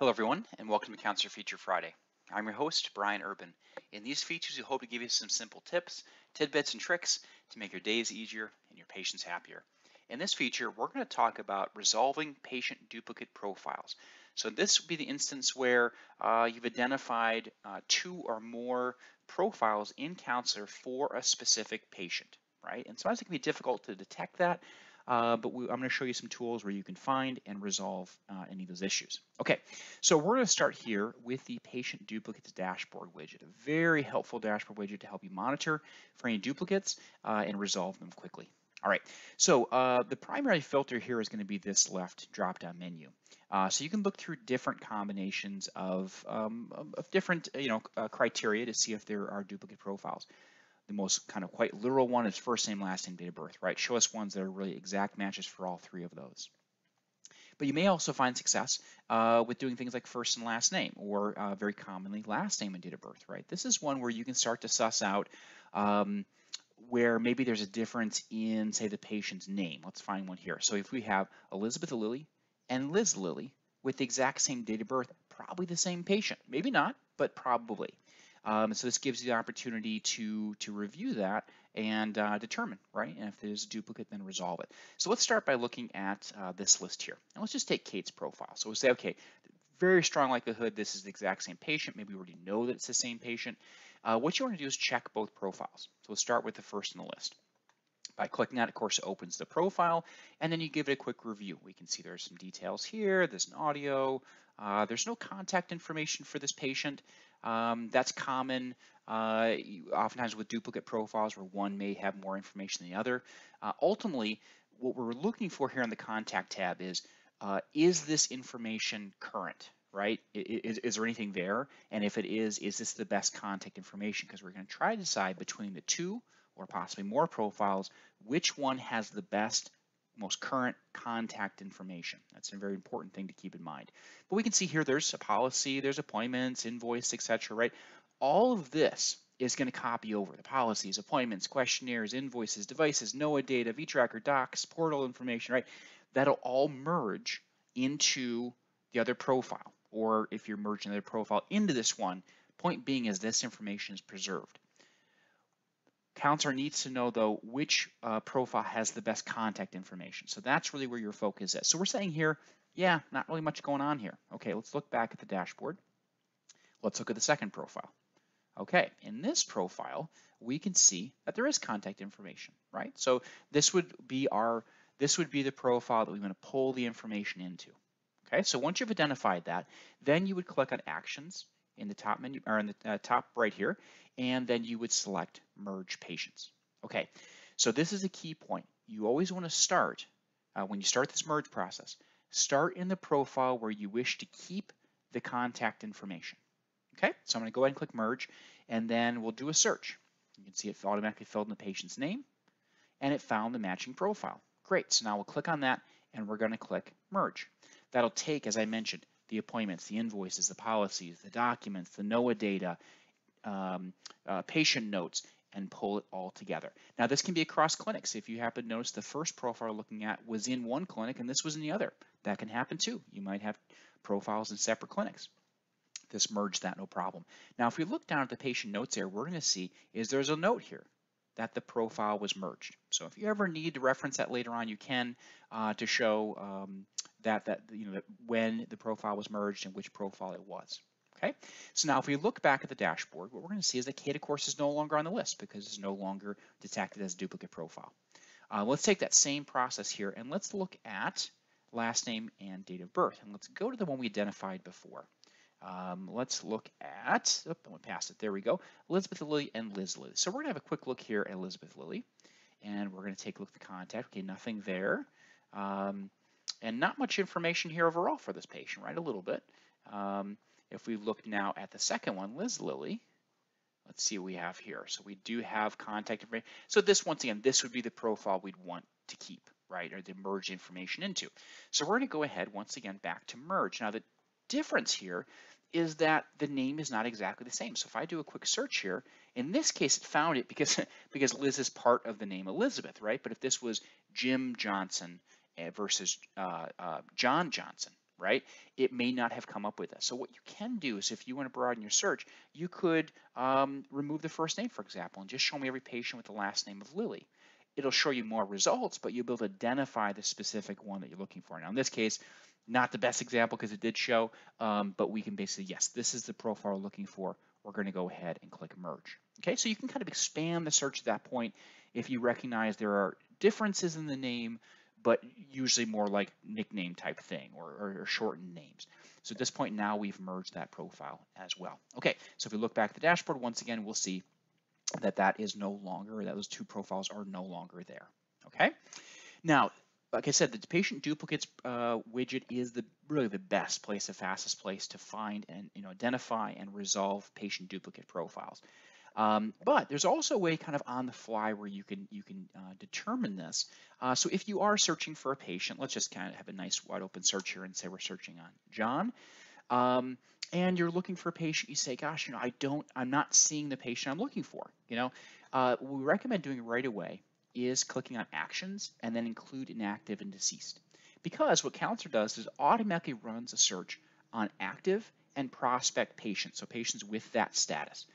Hello everyone and welcome to CounselEAR Feature Friday. I'm your host, Brian Urban. In these features, we hope to give you some simple tips, tidbits, and tricks to make your days easier and your patients happier. In this feature, we're going to talk about resolving patient duplicate profiles. So this would be the instance where uh, you've identified uh, two or more profiles in CounselEAR for a specific patient, right? And sometimes it can be difficult to detect that, uh, but we, I'm going to show you some tools where you can find and resolve uh, any of those issues. Okay, so we're going to start here with the patient duplicates dashboard widget, a very helpful dashboard widget to help you monitor for any duplicates uh, and resolve them quickly. All right, so uh, the primary filter here is going to be this left drop-down menu. Uh, so you can look through different combinations of, um, of different you know, uh, criteria to see if there are duplicate profiles the most kind of quite literal one is first name, last name, date of birth, right? Show us ones that are really exact matches for all three of those. But you may also find success uh, with doing things like first and last name, or uh, very commonly last name and date of birth, right? This is one where you can start to suss out um, where maybe there's a difference in, say, the patient's name. Let's find one here. So if we have Elizabeth Lilly and Liz Lilly with the exact same date of birth, probably the same patient. Maybe not, but probably. Um, so this gives you the opportunity to, to review that and uh, determine, right? And if there's a duplicate, then resolve it. So let's start by looking at uh, this list here. And let's just take Kate's profile. So we'll say, okay, very strong likelihood this is the exact same patient. Maybe we already know that it's the same patient. Uh, what you want to do is check both profiles. So we'll start with the first in the list. By clicking that, of course, it opens the profile, and then you give it a quick review. We can see there's some details here, there's an audio, uh, there's no contact information for this patient. Um, that's common uh, oftentimes with duplicate profiles where one may have more information than the other. Uh, ultimately, what we're looking for here in the contact tab is, uh, is this information current, right? Is, is, there anything there? And if it is, is this the best contact information? Because we're going to try to decide between the two or possibly more profiles, which one has the best most current contact information. That's a very important thing to keep in mind. But we can see here there's a policy, there's appointments, invoice, etc. Right? All of this is going to copy over the policies, appointments, questionnaires, invoices, devices, Noah data, vTracker, docs, portal information, right? That'll all merge into the other profile, or if you're merging the other profile into this one, point being is this information is preserved. CounselEAR needs to know though which uh, profile has the best contact information. So that's really where your focus is. So we're saying here, yeah, not really much going on here. Okay, let's look back at the dashboard. Let's look at the second profile. Okay, in this profile, we can see that there is contact information, right? So this would be our, this would be the profile that we want to pull the information into. Okay, so once you've identified that, then you would click on Actions in the top menu, or in the uh, top right here, and then you would select merge patients. Okay, so this is a key point. You always want to start, uh, when you start this merge process, start in the profile where you wish to keep the contact information. Okay, so I'm going to go ahead and click merge, and then we'll do a search. You can see it automatically filled in the patient's name, and it found the matching profile. Great, so now we'll click on that, and we're going to click merge. That'll take, as I mentioned, the appointments, the invoices, the policies, the documents, the Noah data, um, uh, patient notes, and pull it all together. Now this can be across clinics. If you happen to notice the first profile looking at was in one clinic and this was in the other, that can happen too. You might have profiles in separate clinics. This merged that, no problem. Now if we look down at the patient notes there, we're gonna see is there's a note here that the profile was merged. So if you ever need to reference that later on, you can uh, to show um, that that you know when the profile was merged and which profile it was. Okay, so now if we look back at the dashboard, what we're going to see is that Kate, of course, is no longer on the list because it's no longer detected as a duplicate profile. Uh, let's take that same process here and let's look at last name and date of birth. And let's go to the one we identified before. Um, let's look at, oh, I went past it, there we go, Elizabeth Lilly and Liz Lilly. So we're going to have a quick look here at Elizabeth Lilly. And we're going to take a look at the contact. Okay, nothing there. Um, and not much information here overall for this patient, right? A little bit. Um, if we look now at the second one, Liz Lilly, let's see what we have here. So we do have contact information. So this, once again, this would be the profile we'd want to keep, right, or to merge information into. So we're going to go ahead, once again, back to merge. Now the difference here is that the name is not exactly the same. So if I do a quick search here, in this case it found it because, because Liz is part of the name Elizabeth, right? But if this was Jim Johnson, versus uh, uh, John Johnson. right? It may not have come up with this. So what you can do is if you want to broaden your search, you could um, remove the first name, for example, and just show me every patient with the last name of Lilly. It'll show you more results, but you'll be able to identify the specific one that you're looking for. Now, in this case, not the best example because it did show, um, but we can basically, yes, this is the profile we're looking for. We're going to go ahead and click merge. Okay, so you can kind of expand the search at that point if you recognize there are differences in the name, but usually more like nickname type thing or, or, or, shortened names. So at this point now we've merged that profile as well. Okay, so if we look back at the dashboard, once again, we'll see that that is no longer, that those two profiles are no longer there. Okay, now, like I said, the patient duplicates uh, widget is the really the best place, the fastest place to find and you know identify and resolve patient duplicate profiles. Um, but there's also a way kind of on the fly where you can you can uh, determine this. Uh, so if you are searching for a patient, let's just kind of have a nice wide open search here and say we're searching on John. Um, and you're looking for a patient, you say, gosh, you know, I don't, I'm not seeing the patient I'm looking for. You know, uh, what we recommend doing right away is clicking on actions and then include inactive and deceased. Because what CounselEAR does is automatically runs a search on active and prospect patients, so patients with that status.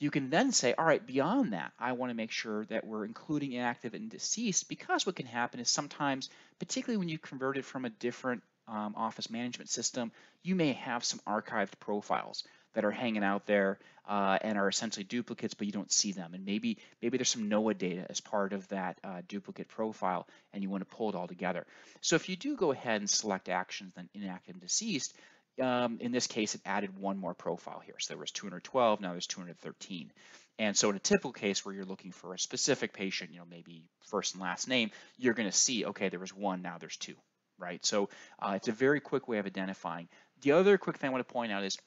You can then say, all right, beyond that, I want to make sure that we're including inactive and deceased because what can happen is sometimes, particularly when you convert it from a different um, office management system, you may have some archived profiles that are hanging out there uh, and are essentially duplicates, but you don't see them. And maybe maybe there's some Noah data as part of that uh, duplicate profile, and you want to pull it all together. So if you do go ahead and select actions, then inactive and deceased, um, in this case, it added one more profile here. So there was 212, now there's 213. And so in a typical case where you're looking for a specific patient, you know, maybe first and last name, you're going to see, okay, there was one, now there's two, right? So uh, it's a very quick way of identifying. The other quick thing I want to point out is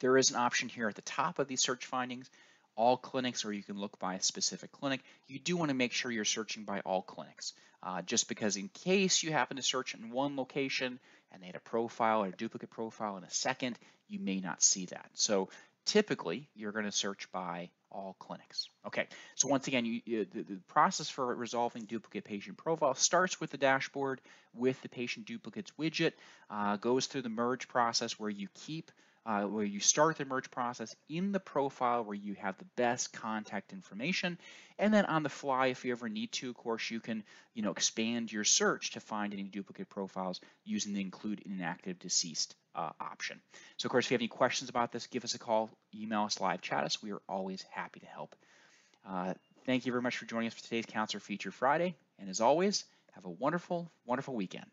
there is an option here at the top of these search findings, all clinics, or you can look by a specific clinic. You do want to make sure you're searching by all clinics, uh, just because in case you happen to search in one location and they had a profile or a duplicate profile in a second, you may not see that. So typically, you're going to search by all clinics. Okay, so once again, you, you, the, the, process for resolving duplicate patient profile starts with the dashboard with the patient duplicates widget, uh, goes through the merge process where you keep uh, where you start the merge process in the profile where you have the best contact information. And then on the fly, if you ever need to, of course, you can you know, expand your search to find any duplicate profiles using the include inactive deceased uh, option. So of course, if you have any questions about this, give us a call, email us, live chat us. We are always happy to help. Uh, thank you very much for joining us for today's CounselEAR Feature Friday. And as always, have a wonderful, wonderful weekend.